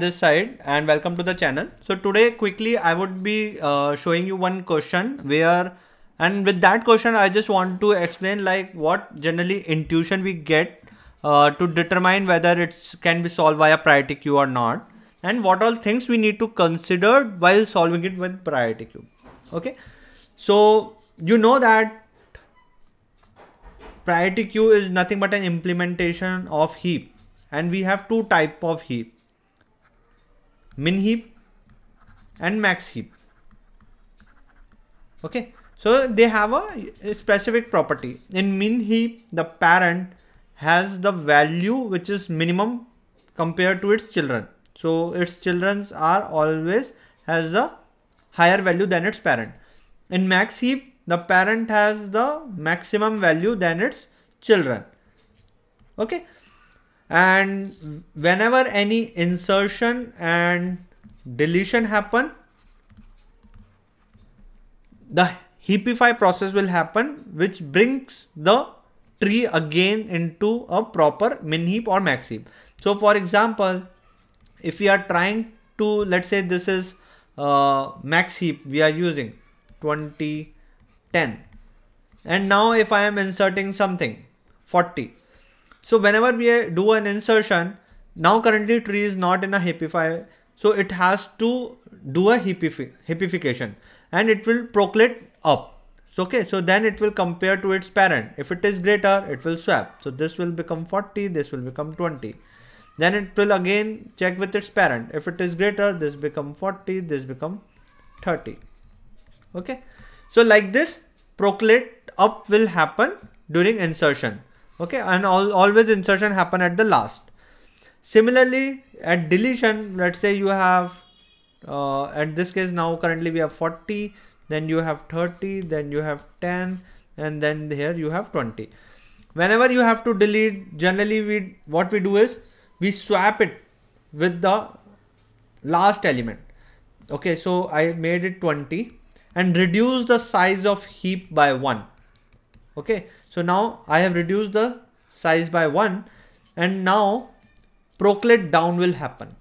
this side and welcome to the channel. So today quickly i would be uh, showing you one question where and with that question i just want to explain like what generally intuition we get uh, to determine whether it can be solved via priority queue or not and what all things we need to consider while solving it with priority queue. Okay? So you know that priority queue is nothing but an implementation of heap and we have two type of heap min heap and max heap. Okay? So they have a specific property. In min heap the parent has the value which is minimum compared to its children. So its children are always has a higher value than its parent. In max heap the parent has the maximum value than its children. Okay and whenever any insertion and deletion happen the heapify process will happen which brings the tree again into a proper min heap or max heap. So for example if we are trying to let's say this is uh, max heap we are using 20 10 and now if I am inserting something 40 so whenever we do an insertion, now currently tree is not in a heapify. So it has to do a heapification and it will percolate up. So, okay, so then it will compare to its parent. If it is greater, it will swap. So this will become 40, this will become 20. Then it will again check with its parent. If it is greater, this become 40, this become 30. Okay. So like this, percolate up will happen during insertion okay and all, always insertion happen at the last. Similarly at deletion let's say you have uh, at this case now currently we have 40 then you have 30 then you have 10 and then here you have 20 whenever you have to delete generally we what we do is we swap it with the last element. Okay so i made it 20 and reduce the size of heap by 1 okay so now I have reduced the size by one and now percolate down will happen.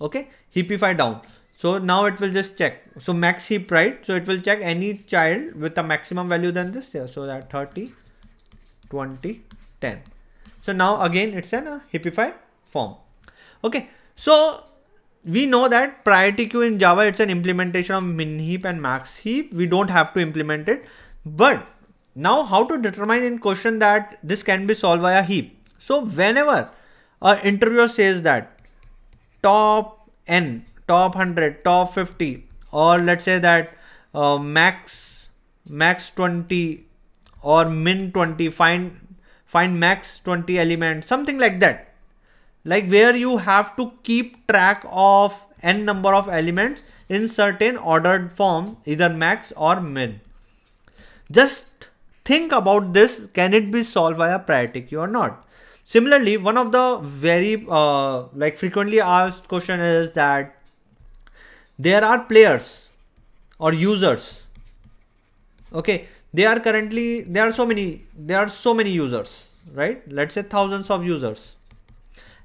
Okay, heapify down. So now it will just check. So max heap, right? So it will check any child with a maximum value than this. So that 30, 20, 10. So now again it's an uh, heapify form. Okay, so we know that priority queue in Java, it's an implementation of min heap and max heap. We don't have to implement it, but now how to determine in question that this can be solved via heap. So whenever a interviewer says that top n, top 100, top 50 or let's say that uh, max max 20 or min 20 find find max 20 elements something like that like where you have to keep track of n number of elements in certain ordered form either max or min just think about this can it be solved via priority queue or not? Similarly one of the very uh, like frequently asked question is that there are players or users. Okay they are currently there are so many there are so many users right? Let's say thousands of users.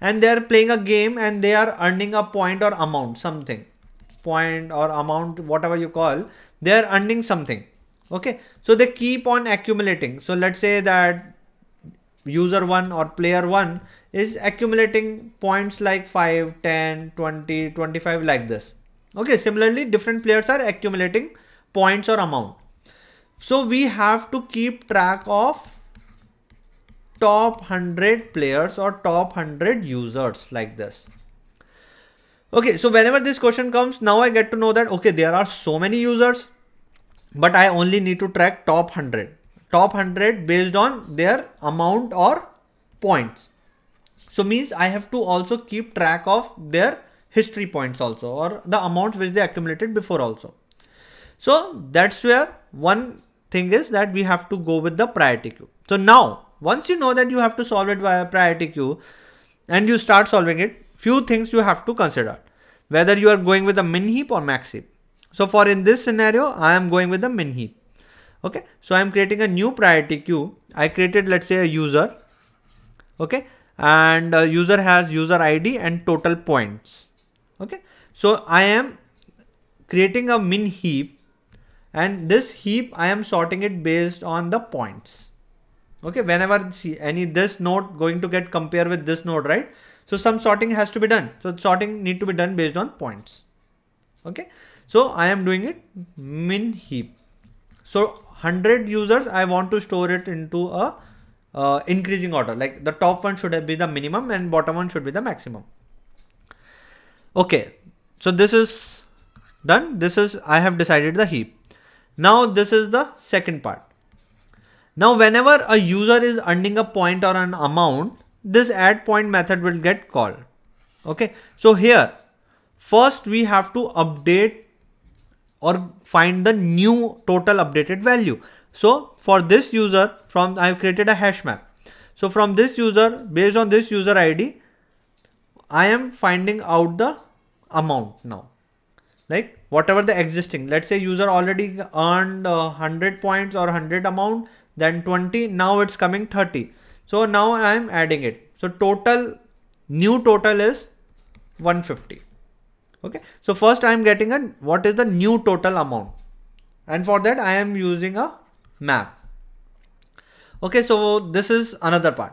And they are playing a game and they are earning a point or amount something. Point or amount whatever you call they are earning something okay so they keep on accumulating. So let's say that user one or player one is accumulating points like 5 10 20 25 like this. Okay similarly different players are accumulating points or amount. So we have to keep track of top 100 players or top 100 users like this. Okay so whenever this question comes now i get to know that okay there are so many users but I only need to track top 100 top 100 based on their amount or points. So means I have to also keep track of their history points also or the amounts which they accumulated before also. So that's where one thing is that we have to go with the priority queue. So now once you know that you have to solve it via priority queue and you start solving it few things you have to consider. Whether you are going with a min heap or max heap so for in this scenario, I am going with the min heap. Okay. So I am creating a new priority queue. I created, let's say a user. Okay. and uh, user has user id and total points okay so i am creating a min heap and this heap i am sorting it based on the points okay whenever see any this node going to get compared with this node right so some sorting has to be done so sorting need to be done based on points okay so i am doing it min heap. So 100 users i want to store it into a uh, increasing order. Like the top one should be the minimum and bottom one should be the maximum. Okay. So this is done. This is i have decided the heap. Now this is the second part. Now whenever a user is earning a point or an amount this add point method will get called. Okay. So here first we have to update or find the new total updated value so for this user from I have created a hash map. So from this user based on this user ID, I am finding out the amount now. Like whatever the existing, let's say user already earned uh, 100 points or 100 amount, then 20, now it's coming 30. So now I am adding it. So total new total is 150. Okay. So first I am getting a what is the new total amount and for that I am using a map. Okay, so this is another part.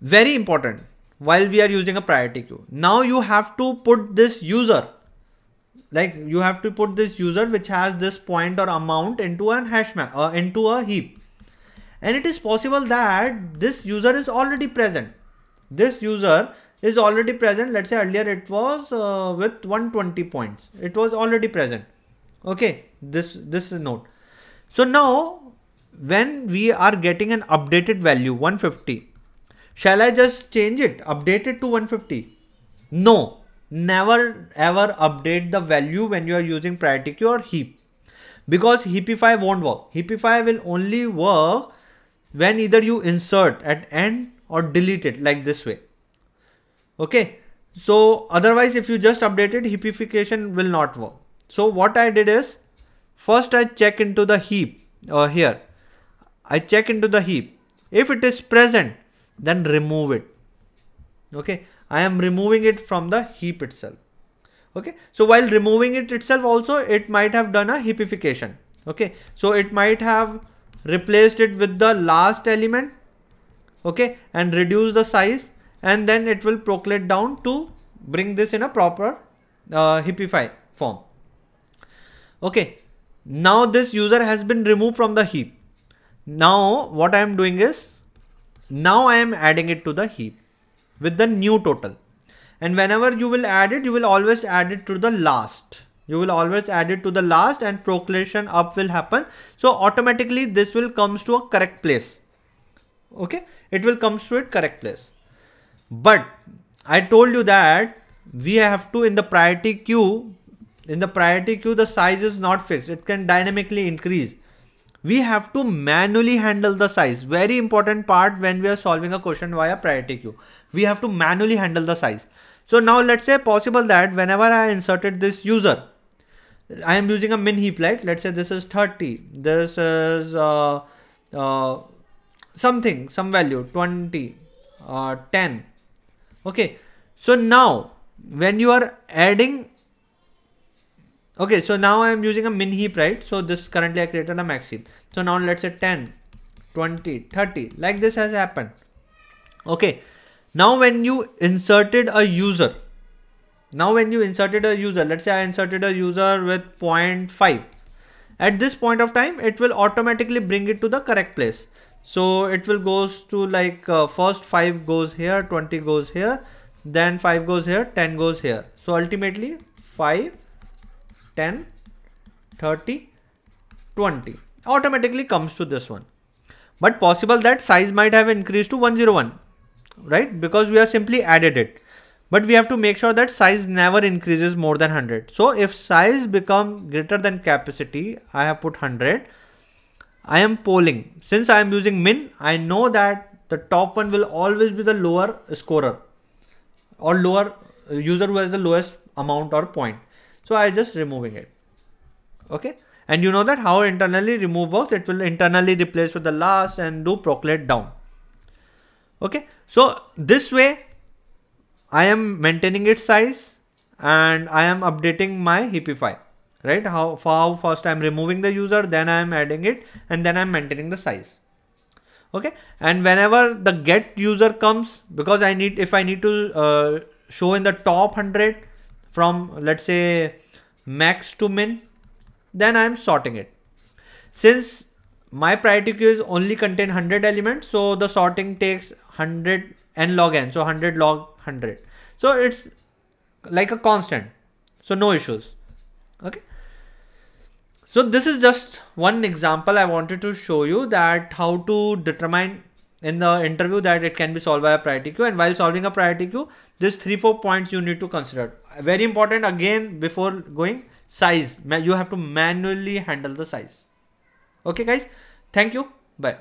Very important while we are using a priority queue. Now you have to put this user, like you have to put this user which has this point or amount into an hash map, uh, into a heap. And it is possible that this user is already present. This user is already present. Let's say earlier it was uh, with 120 points. It was already present. Okay, this this node. So now when we are getting an updated value 150, shall I just change it, update it to 150? No, never ever update the value when you are using priority queue or heap because heapify won't work. Heapify will only work when either you insert at end or delete it like this way. Okay. So otherwise if you just update it, heapification will not work. So what I did is First I check into the heap uh, here. I check into the heap. If it is present, then remove it. Okay. I am removing it from the heap itself. Okay. So while removing it itself also, it might have done a heapification. Okay. So it might have replaced it with the last element. Okay. And reduce the size and then it will percolate down to bring this in a proper uh, heapify form. Okay. Now this user has been removed from the heap. Now what I am doing is, now I am adding it to the heap with the new total. And whenever you will add it, you will always add it to the last. You will always add it to the last and percolation up will happen. So automatically this will comes to a correct place. Okay. It will comes to it correct place. But I told you that we have to in the priority queue in the priority queue, the size is not fixed. It can dynamically increase. We have to manually handle the size. Very important part when we are solving a question via priority queue. We have to manually handle the size. So now let's say possible that whenever I inserted this user, I am using a min heap, right? Let's say this is 30. This is uh, uh, something, some value, 20, uh, 10. Okay. So now when you are adding Okay, so now I am using a min heap, right? So this currently I created a max heap. So now let's say 10, 20, 30, like this has happened. Okay, now when you inserted a user, now when you inserted a user, let's say I inserted a user with 0.5. At this point of time, it will automatically bring it to the correct place. So it will goes to like uh, first 5 goes here, 20 goes here, then 5 goes here, 10 goes here. So ultimately 5 10 30 20 automatically comes to this one. But possible that size might have increased to 101 right? Because we have simply added it. But we have to make sure that size never increases more than 100 so if size become greater than capacity i have put 100 i am polling since i am using min i know that the top one will always be the lower scorer or lower uh, user who has the lowest amount or point so I just removing it. Okay. And you know that how internally remove works, it will internally replace with the last and do percolate down. Okay, so this way I am maintaining its size and I am updating my Heapify, right? How, how first I'm removing the user, then I'm adding it and then I'm maintaining the size. Okay, and whenever the get user comes, because I need, if I need to uh, show in the top 100 from let's say max to min, then I'm sorting it. Since my priority queue is only contain 100 elements, so the sorting takes 100 n log n, so 100 log 100. So it's like a constant. So no issues. Okay. So this is just one example I wanted to show you that how to determine in the interview that it can be solved by a priority queue and while solving a priority queue, these three, four points you need to consider. Very important again before going size. You have to manually handle the size. Okay guys, thank you. Bye.